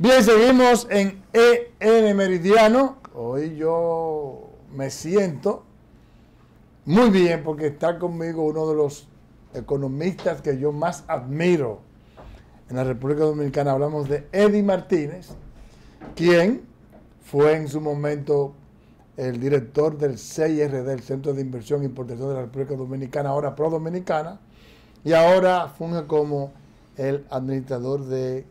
Bien, seguimos en EN Meridiano. Hoy yo me siento muy bien porque está conmigo uno de los economistas que yo más admiro en la República Dominicana. Hablamos de Eddie Martínez, quien fue en su momento el director del CIRD, el Centro de Inversión e Importación de la República Dominicana, ahora pro dominicana, y ahora funge como el administrador de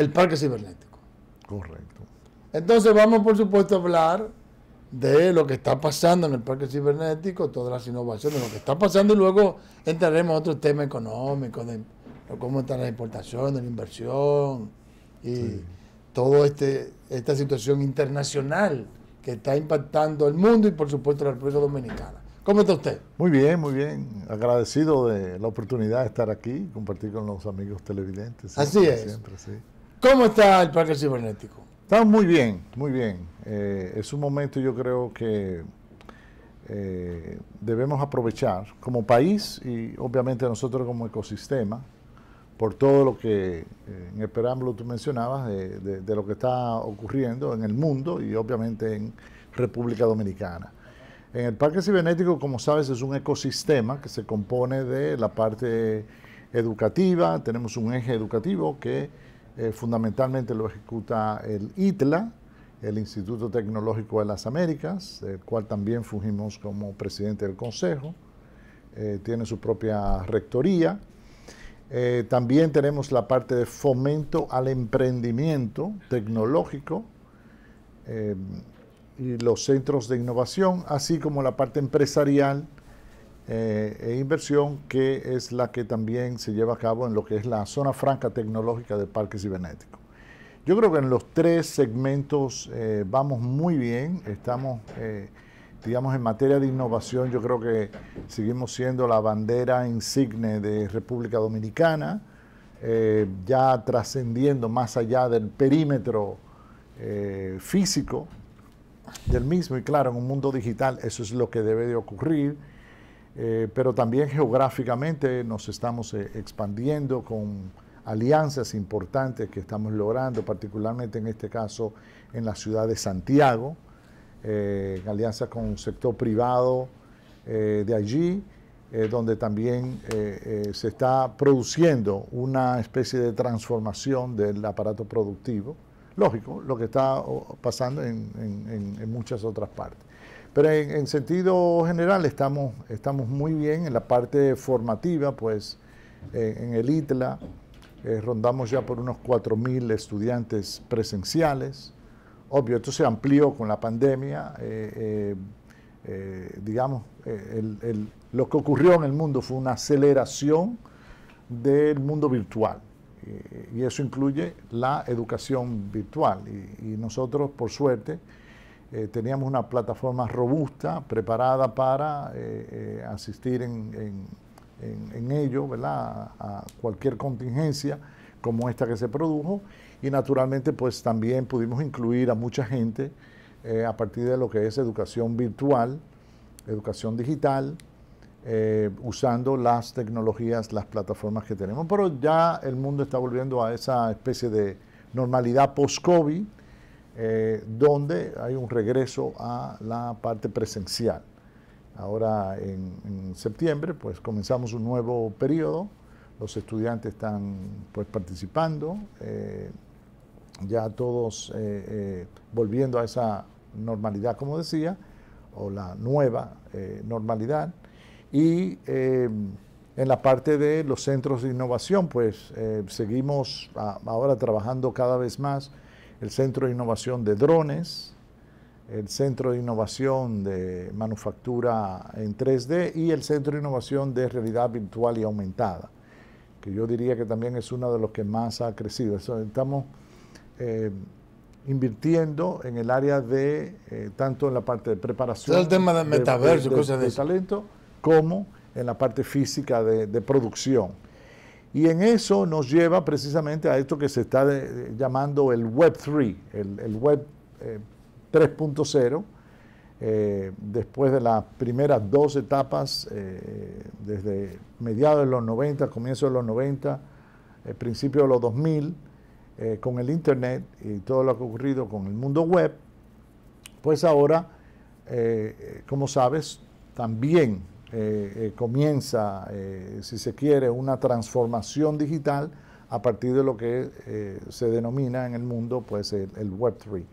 el parque cibernético. Correcto. Entonces vamos por supuesto a hablar de lo que está pasando en el parque cibernético, todas las innovaciones, lo que está pasando y luego entraremos a otro tema económico, de cómo están las importaciones, la inversión y toda este, esta situación internacional que está impactando el mundo y por supuesto la República Dominicana. ¿Cómo está usted? Muy bien, muy bien. Agradecido de la oportunidad de estar aquí, compartir con los amigos televidentes. Así es. Siempre, sí. ¿Cómo está el parque cibernético? Está muy bien, muy bien. Eh, es un momento yo creo que eh, debemos aprovechar como país y obviamente nosotros como ecosistema por todo lo que eh, en el preámbulo tú mencionabas de, lo que está ocurriendo en el mundo y obviamente en República Dominicana. En el parque cibernético, como sabes, es un ecosistema que se compone de la parte educativa, tenemos un eje educativo que eh, fundamentalmente lo ejecuta el ITLA, el Instituto Tecnológico de las Américas, el cual también fungimos como presidente del Consejo. Eh, tiene su propia rectoría. Eh, también tenemos la parte de fomento al emprendimiento tecnológico y los centros de innovación, así como la parte empresarial eh, e inversión, que es la que también se lleva a cabo en lo que es la zona franca tecnológica del Parque Cibernético. Yo creo que en los tres segmentos eh, vamos muy bien, estamos, eh, digamos, en materia de innovación, yo creo que seguimos siendo la bandera insigne de República Dominicana, ya trascendiendo más allá del perímetro físico del mismo, y claro, en un mundo digital eso es lo que debe de ocurrir eh, pero también geográficamente nos estamos eh, expandiendo con alianzas importantes que estamos logrando, particularmente en este caso en la ciudad de Santiago, eh, en alianza con un sector privado de allí, donde también se está produciendo una especie de transformación del aparato productivo. Lógico, lo que está pasando en muchas otras partes. Pero en, sentido general estamos, estamos muy bien en la parte formativa, pues eh, en el ITLA eh, rondamos ya por unos 4.000 estudiantes presenciales. Obvio, esto se amplió con la pandemia. Eh, digamos, lo que ocurrió en el mundo fue una aceleración del mundo virtual. y eso incluye la educación virtual. y nosotros, por suerte, eh, teníamos una plataforma robusta, preparada para eh, eh, asistir en, ello, ¿verdad? A, cualquier contingencia como esta que se produjo. Y naturalmente, pues también pudimos incluir a mucha gente a partir de lo que es educación virtual, educación digital, usando las tecnologías, las plataformas que tenemos. Pero ya el mundo está volviendo a esa especie de normalidad post-COVID eh, donde hay un regreso a la parte presencial. Ahora en, septiembre pues comenzamos un nuevo periodo, los estudiantes están pues participando, eh, ya todos eh, volviendo a esa normalidad como decía, o la nueva normalidad, y en la parte de los centros de innovación pues seguimos ahora trabajando cada vez más el Centro de Innovación de Drones, el Centro de Innovación de Manufactura en 3D y el Centro de Innovación de Realidad Virtual y Aumentada, que yo diría que también es uno de los que más ha crecido. estamos eh, invirtiendo en el área de, eh, tanto en la parte de preparación, el tema de metaverso, de, cosas de, talento, como en la parte física de producción. Y en eso nos lleva precisamente a esto que se está llamando el Web 3, el, Web 3.0, eh, eh, después de las primeras dos etapas, eh, desde mediados de los 90, comienzo de los 90, principio de los 2000, con el Internet y todo lo que ha ocurrido con el mundo web, pues ahora, como sabes, también comienza, si se quiere, una transformación digital a partir de lo que se denomina en el mundo pues el, el Web3.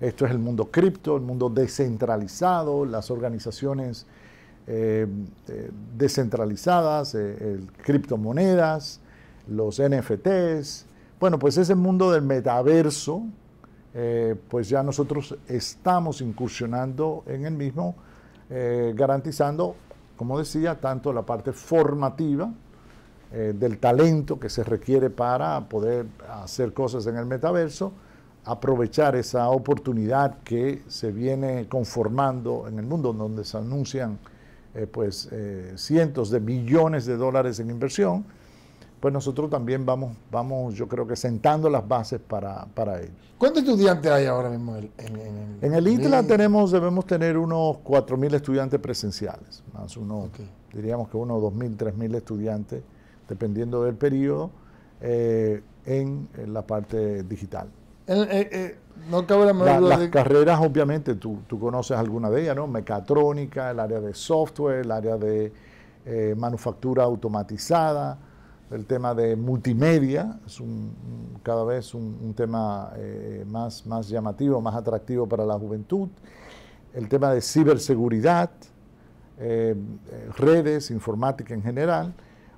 Esto es el mundo cripto, el mundo descentralizado, las organizaciones eh, eh, descentralizadas, eh, criptomonedas, los NFTs. Bueno, pues ese mundo del metaverso, pues ya nosotros estamos incursionando en el mismo, garantizando, como decía, tanto la parte formativa, del talento que se requiere para poder hacer cosas en el metaverso, aprovechar esa oportunidad que se viene conformando en el mundo donde se anuncian eh, pues eh, cientos de millones de dólares en inversión, pues nosotros también vamos, vamos yo creo que sentando las bases para, para ello. ¿Cuántos estudiantes hay ahora mismo en, el, en el ITLA? tenemos, debemos tener unos 4.000 estudiantes presenciales, más unos, diríamos que unos 2.000, 3.000 estudiantes, dependiendo del periodo, eh, en la parte digital. Eh, eh, no cabe la las carreras, obviamente, tú, conoces alguna de ellas, ¿no? Mecatrónica, el área de software, el área de eh, manufactura automatizada, el tema de multimedia, es un, cada vez un, tema más, más llamativo, más atractivo para la juventud. El tema de ciberseguridad, redes, informática en general.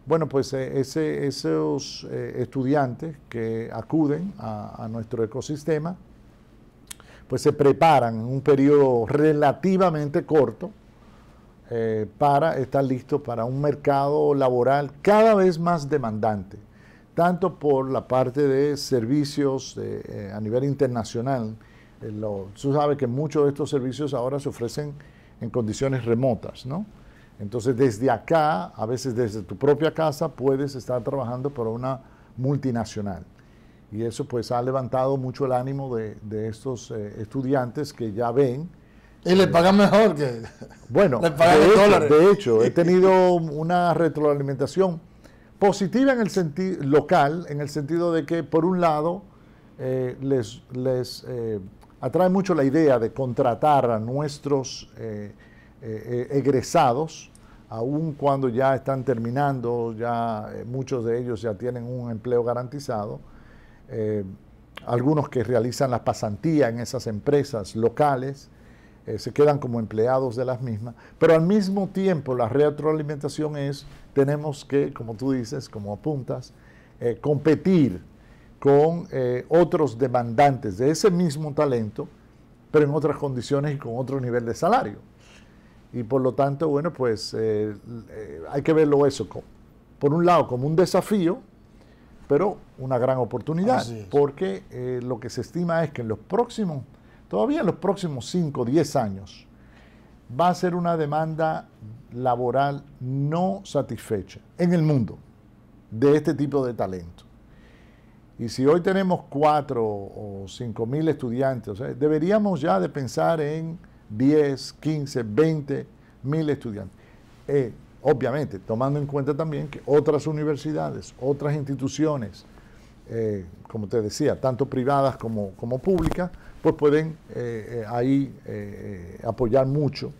Bueno, pues eh, esos eh, estudiantes que acuden a, nuestro ecosistema, pues se preparan en un periodo relativamente corto eh, para estar listos para un mercado laboral cada vez más demandante, tanto por la parte de servicios a nivel internacional. Lo, tú sabes que muchos de estos servicios ahora se ofrecen en condiciones remotas, ¿no? Entonces, desde acá, a veces desde tu propia casa, puedes estar trabajando para una multinacional. Y eso pues ha levantado mucho el ánimo de, estos eh, estudiantes que ya ven. Y le pagan mejor que... Bueno, de, hecho, he tenido una retroalimentación positiva en el sentido local, en el sentido de que, por un lado, eh, les, les eh, atrae mucho la idea de contratar a nuestros eh, egresados, aun cuando ya están terminando, ya muchos de ellos ya tienen un empleo garantizado, algunos que realizan la pasantía en esas empresas locales, se quedan como empleados de las mismas, pero al mismo tiempo la retroalimentación es, tenemos que, como tú dices, como apuntas, competir con otros demandantes de ese mismo talento, pero en otras condiciones y con otro nivel de salario. Y por lo tanto, bueno, pues eh, eh, hay que verlo eso, por un lado, como un desafío, pero una gran oportunidad, porque eh, lo que se estima es que en los próximos, todavía en los próximos 5 o 10 años, va a ser una demanda laboral no satisfecha en el mundo de este tipo de talento. Y si hoy tenemos 4 o 5 mil estudiantes, deberíamos ya de pensar en 10, 15, 20 mil estudiantes. Eh, obviamente, tomando en cuenta también que otras universidades, otras instituciones, eh, como te decía, tanto privadas como, como públicas, pues pueden eh, ahí apoyar mucho,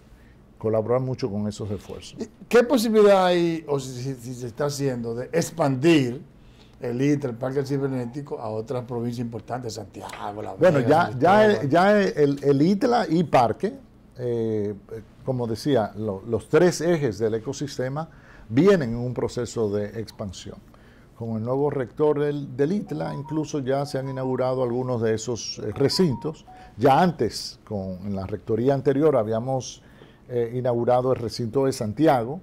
colaborar mucho con esos esfuerzos. ¿Qué posibilidad hay, o si, se está haciendo, de expandir el ITRA, el Parque Cibernético, a otras provincias importantes, Santiago, La Bueno, ya, ya, ya el, el ITLA y Parque, eh, como decía, los tres ejes del ecosistema vienen en un proceso de expansión. Con el nuevo rector del, ITLA, incluso ya se han inaugurado algunos de esos eh, recintos. Ya antes, con, en la rectoría anterior, habíamos eh, inaugurado el recinto de Santiago,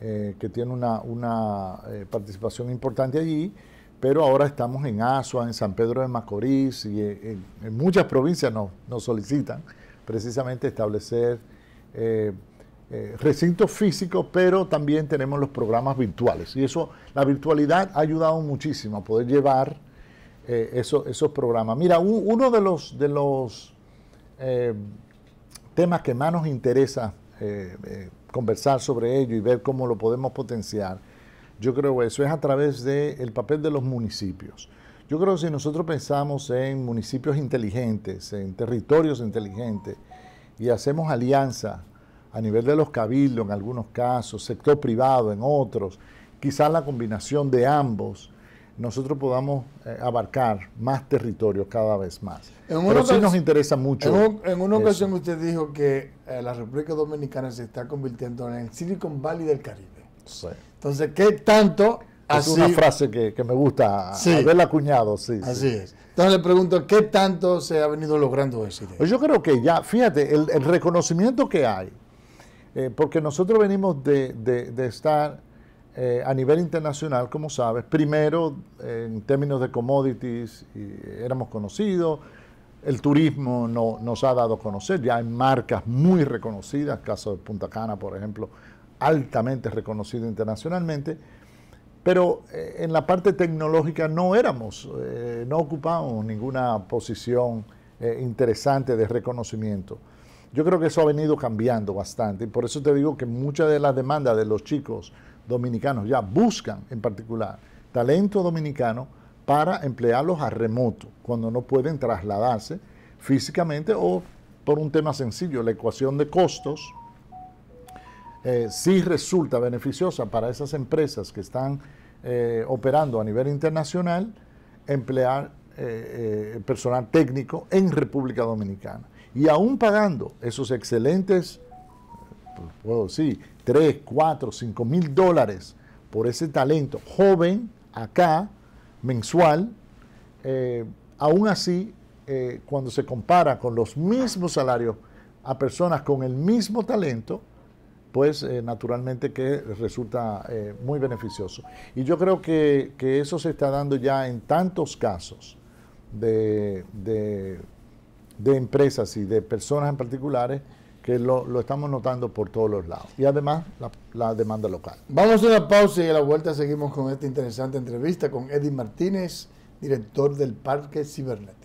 que tiene una, una participación importante allí pero ahora estamos en Asua, en San Pedro de Macorís y en, muchas provincias nos, nos, solicitan precisamente establecer eh, eh, recintos físicos, pero también tenemos los programas virtuales. Y eso, la virtualidad ha ayudado muchísimo a poder llevar eh, esos programas. Mira, uno de los, de los temas que más nos interesa conversar sobre ello y ver cómo lo podemos potenciar, yo creo eso es a través del papel de los municipios. Yo creo que si nosotros pensamos en municipios inteligentes, en territorios inteligentes, y hacemos alianza a nivel de los cabildos en algunos casos, sector privado en otros, quizás la combinación de ambos, nosotros podamos eh, abarcar más territorios cada vez más. Pero sí nos interesa mucho. En, una ocasión usted dijo que eh, la República Dominicana se está convirtiendo en el Silicon Valley del Caribe. Sí. Entonces, ¿qué tanto es una frase que, me gusta sí, haberla acuñado, sí. Así es. Entonces le pregunto, ¿qué tanto se ha venido logrando eso? Pues yo creo que ya, fíjate, el, reconocimiento que hay, eh, porque nosotros venimos de, estar eh, a nivel internacional, como sabes, primero en términos de commodities, éramos conocidos, el turismo no, nos ha dado a conocer, ya hay marcas muy reconocidas, caso de Punta Cana, por ejemplo, altamente reconocido internacionalmente, pero eh, en la parte tecnológica no éramos, eh, no ocupábamos ninguna posición eh, interesante de reconocimiento. Yo creo que eso ha venido cambiando bastante y por eso te digo que muchas de las demandas de los chicos dominicanos ya buscan en particular talento dominicano para emplearlos a remoto, cuando no pueden trasladarse físicamente o por un tema sencillo, la ecuación de costos eh, sí resulta beneficiosa para esas empresas que están eh, operando a nivel internacional emplear eh, personal técnico en República Dominicana. Y aún pagando esos excelentes, pues, puedo decir, 3, 4, 5 mil dólares por ese talento joven acá, mensual, aún así, cuando se compara con los mismos salarios a personas con el mismo talento, pues eh, naturalmente que resulta eh, muy beneficioso. Y yo creo que, eso se está dando ya en tantos casos de, empresas y de personas en particulares que lo, estamos notando por todos los lados. Y además la, demanda local. Vamos a una pausa y a la vuelta seguimos con esta interesante entrevista con Eddie Martínez, director del Parque Cibernético.